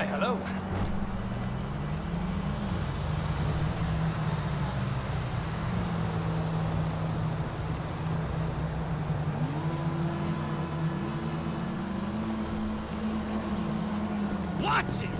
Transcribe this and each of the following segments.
Why, hello. Watch it!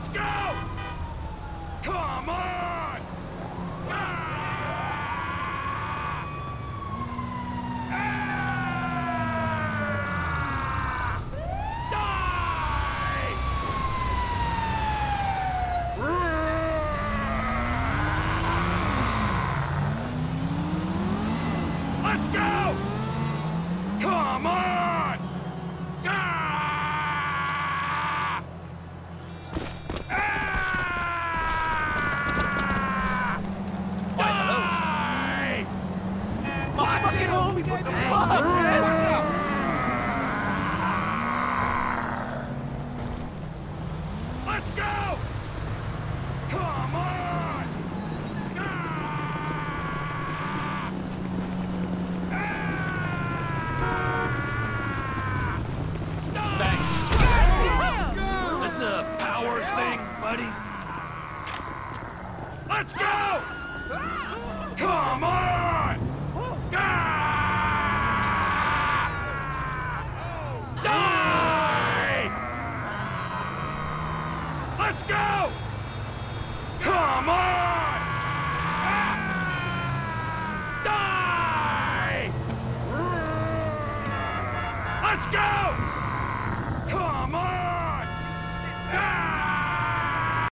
Let's go! Come on! Ah! Ah! Die! Let's go! Come on! Ah! Ah! Die! My fucking homies, what the fuck, man? Let's go! Come on! Ah! Ah! Thanks. This is a power thing, buddy. Let's go! Come on! Die! Let's go! Come on! Let's go!